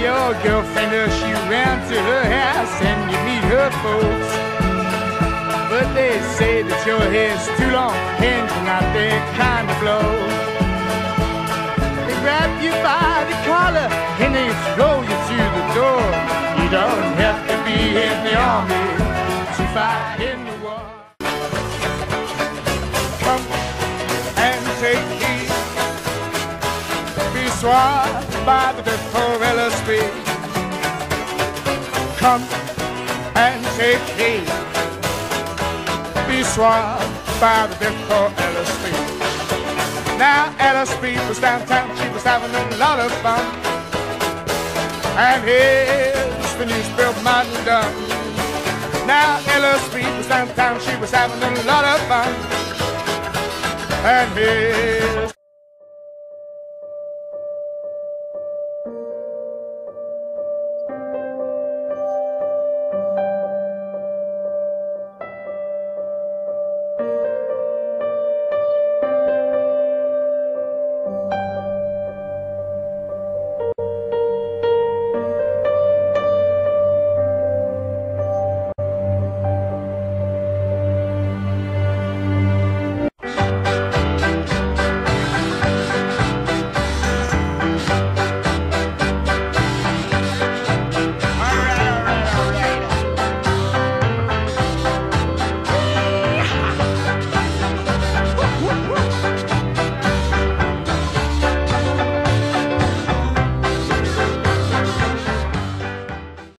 your girlfriend, uh, she ran to her house and you meet her folks. But they say that your hair's too long and you're not their kind of blow. They grab you by the collar and they throw you to the door. You don't have to be in the army to fight in the war. Come and take heed be sworn by the for LSP. Come and take heed. Be sworn by the for LSP. Now LSP was downtown, she was having a lot of fun. And here's the news Bill Martin done. Now LSP was downtown, she was having a lot of fun. And here's